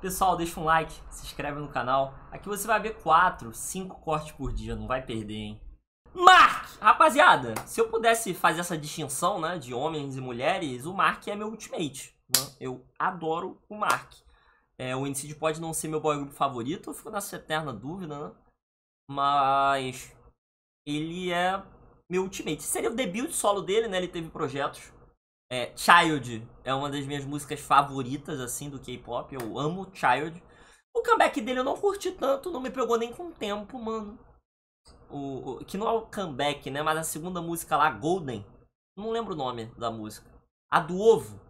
Pessoal, deixa um like, se inscreve no canal. Aqui você vai ver 4, 5 cortes por dia, não vai perder, hein? Mark! Rapaziada, se eu pudesse fazer essa distinção, né, de homens e mulheres, o Mark é meu ultimate. Né? Eu adoro o Mark. É, o Incid pode não ser meu boy group favorito, eu fico nessa eterna dúvida, né? Mas ele é meu ultimate. Seria o debut solo dele, né? Ele teve projetos. É, Child é uma das minhas músicas favoritas, assim, do K-pop. Eu amo Child. O comeback dele eu não curti tanto, não me pegou nem com o tempo, mano. O, o, que não é o comeback, né? Mas a segunda música lá, Golden. Não lembro o nome da música. A do ovo.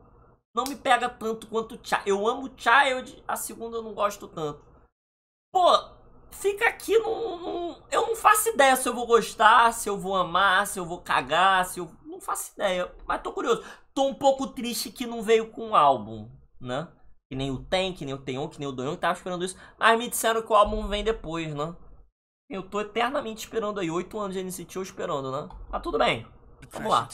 Não me pega tanto quanto Child. Eu amo Child, a segunda eu não gosto tanto. Pô, fica aqui num, num, Eu não faço ideia se eu vou gostar, se eu vou amar, se eu vou cagar, se eu. Não faço ideia. Mas tô curioso. Tô um pouco triste que não veio com um álbum, né? Que nem o Tem, que nem o Tenhon, que nem o Doyon, tava esperando isso. Mas me disseram que o álbum vem depois, né? Eu tô eternamente esperando aí. Oito anos de NCT eu esperando, né? Mas tudo bem. Vamos lá.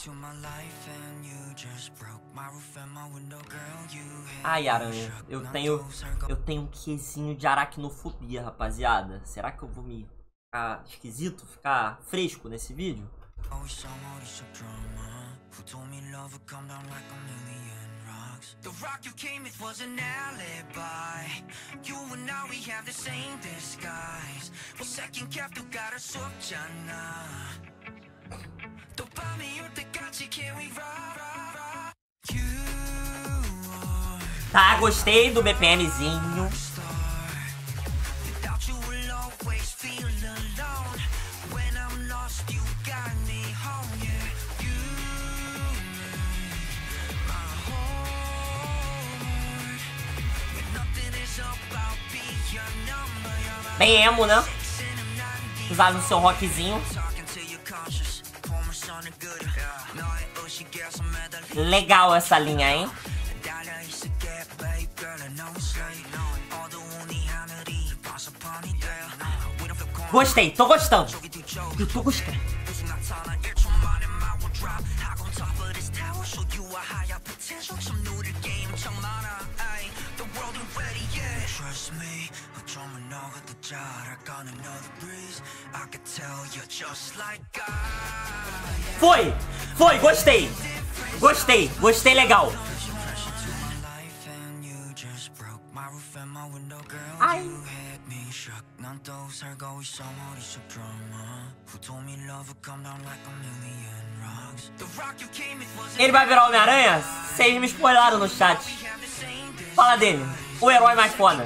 Ai, aranha. Eu tenho. Eu tenho um quesinho de aracnofobia, rapaziada. Será que eu vou me ficar esquisito? Ficar fresco nesse vídeo? The rock you came with was an alibi You and I, we have the same disguise Well, second cap, you got us 속잖아 또 밤이 올 때까지 can we ride Tá, gostei do BPMzinho. Bem emo, né? Usado no seu rockzinho. Legal essa linha, hein? Gostei, tô gostando. Eu tô gostando. Foi! Foi, gostei! Gostei, gostei legal. Ai. Ele vai virar Homem-Aranha? Vocês me spoilaram no chat. Fala dele. O herói mais foda.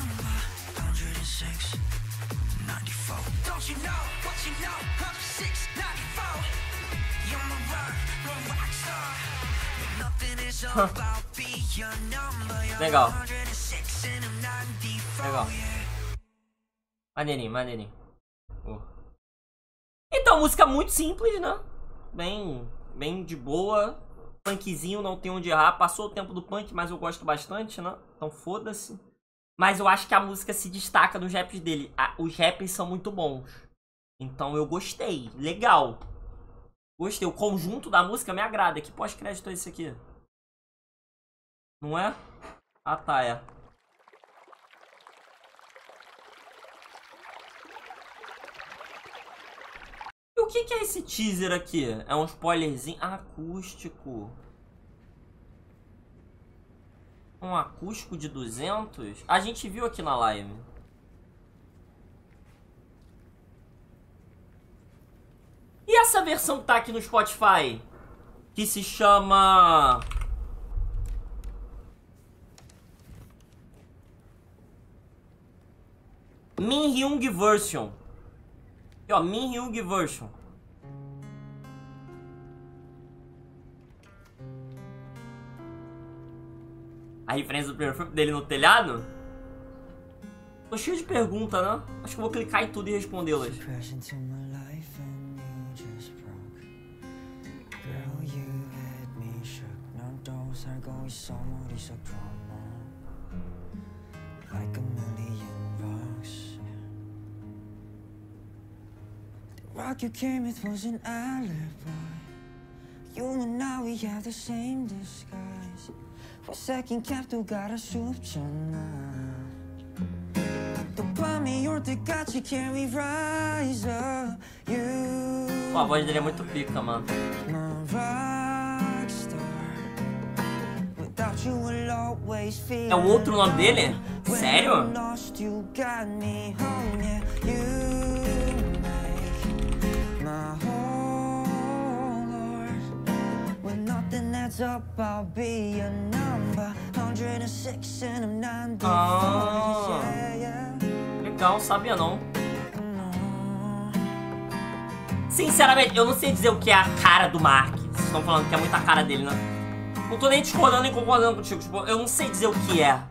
Legal Legal Maneirinho, maneirinho uh. Então, música muito simples, né? Bem, bem de boa Punkzinho, não tem onde errar Passou o tempo do punk, mas eu gosto bastante, né? Então foda-se mas eu acho que a música se destaca nos raps dele. Os raps são muito bons. Então eu gostei. Legal. Gostei. O conjunto da música me agrada. Que pós-crédito é esse aqui? Não é? Ah, tá, é. E o que, que é esse teaser aqui? É um spoilerzinho acústico um acústico de 200? A gente viu aqui na live. E essa versão tá aqui no Spotify? Que se chama... Min Hyung Version. Aqui, ó, Min Hyung version. A referência do primeiro filme dele no telhado? Tô cheio de pergunta, né? Acho que eu vou clicar em tudo e respondê-las. Like you came with was an alibi. You and I, we have the same disguise. For second cap, tu got a soup tonight. Topami, you're the god, you can't we rise up? You Pô, a voz dele é muito pica, mano. É o outro nome dele? Sério? Ah, legal, sabia não. Sinceramente, eu não sei dizer o que é a cara do Mark. Vocês estão falando que é muita cara dele, né? Não tô nem discordando nem concordando contigo. Tipo, eu não sei dizer o que é.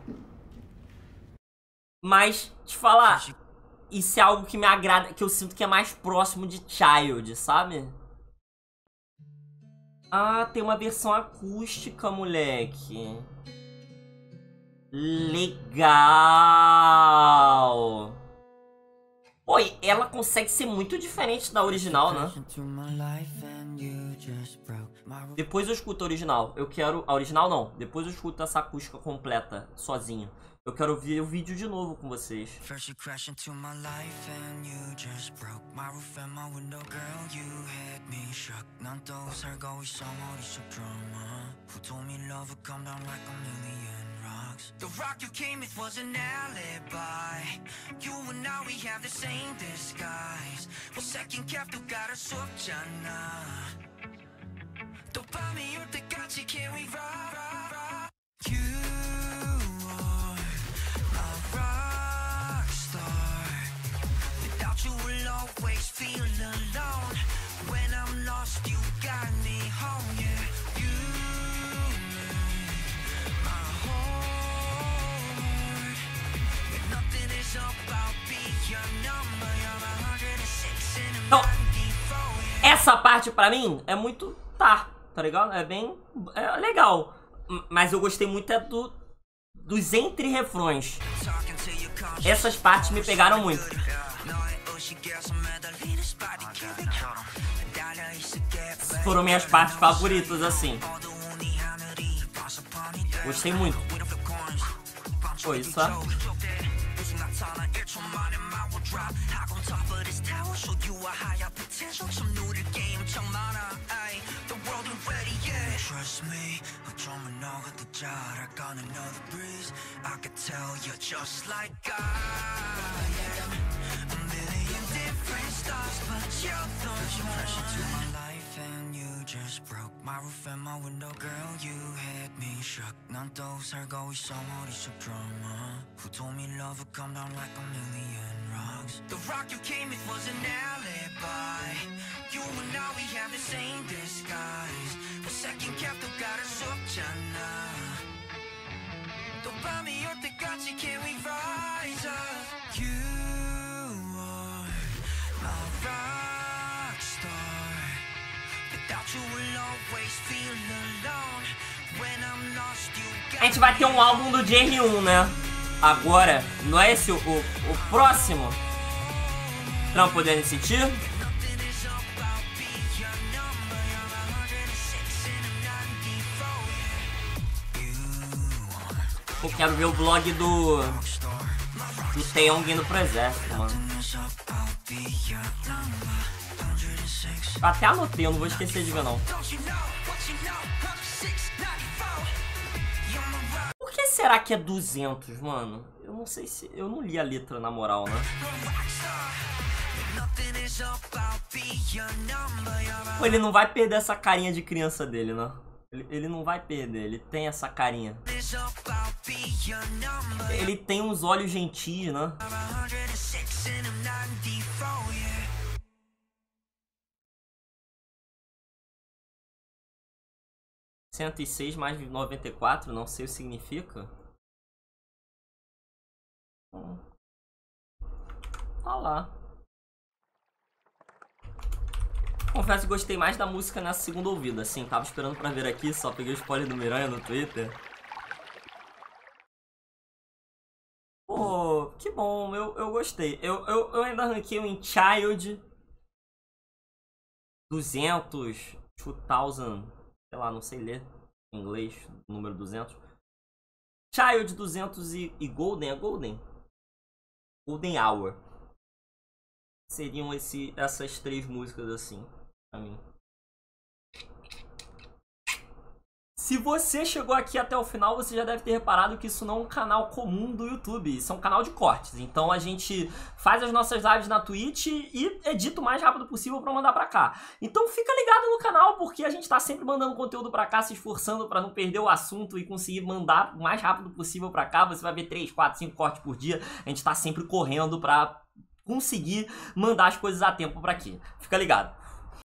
Mas, te falar, isso é algo que me agrada, que eu sinto que é mais próximo de Child, sabe? Ah, tem uma versão acústica, moleque. Legal. Oi, ela consegue ser muito diferente da original, né? Depois eu escuto a original. Eu quero... A original não. Depois eu escuto essa acústica completa, sozinho. Eu quero ver o vídeo de novo com vocês. First you crash into my life and you just broke my roof and my window girl you had me shook 난 살고 있어 머릿속 drama Who told me love would come down like a million rocks The rock you came with was an alibi You and I we have the same disguise Well second cap 또 갈아 속잖아 또 밤이 올 때까지 can we rock 106 and I'm 94, yeah. Essa parte pra mim é muito tá, tá ligado? É bem é legal. Mas eu gostei muito é do dos entre-refrões. Essas partes me pegaram muito. Foram minhas partes favoritas, assim. Gostei muito. Foi isso, tá? Trust me, 어쩌면 너 같아 잘 알아가는 another breeze I could tell you're just like I am A million different stars, but you're the one my life and you just broke my roof and my window Girl, you had me shook 난또 살고 있어 머릿속 drama Who told me love would come down like a million rocks The rock you came with was an alibi You and I, we have the same disguise A gente vai ter um álbum do JR1, né? Agora, não é esse o, o, o próximo? Não podendo sentir? Eu quero ver o vlog do. Do Taeyong indo pro exército, mano. Até anotei, eu não vou esquecer de ver não. Será que é 200, mano? Eu não sei se... Eu não li a letra na moral, né? Pô, ele não vai perder essa carinha de criança dele, né? Ele, ele não vai perder, ele tem essa carinha. Ele tem uns olhos gentis, né? 106 mais 94, não sei o que significa. Tá lá. Confesso que gostei mais da música nessa segunda ouvida, assim, tava esperando pra ver aqui, só peguei o spoiler do Miranha no Twitter. Pô, que bom, eu, eu gostei. Eu, eu, eu ainda ranquei em Child 200, 2000, sei lá, não sei ler em inglês, número 200. Child 200 e, e Golden, é Golden? Golden Hour. Seriam esse, essas três músicas assim pra mim. Se você chegou aqui até o final, você já deve ter reparado que isso não é um canal comum do YouTube, isso é um canal de cortes. Então a gente faz as nossas lives na Twitch e edita o mais rápido possível para mandar para cá. Então fica ligado no canal porque a gente tá sempre mandando conteúdo para cá, se esforçando para não perder o assunto e conseguir mandar o mais rápido possível para cá. Você vai ver 3, 4, 5 cortes por dia. A gente tá sempre correndo para conseguir mandar as coisas a tempo para aqui. Fica ligado.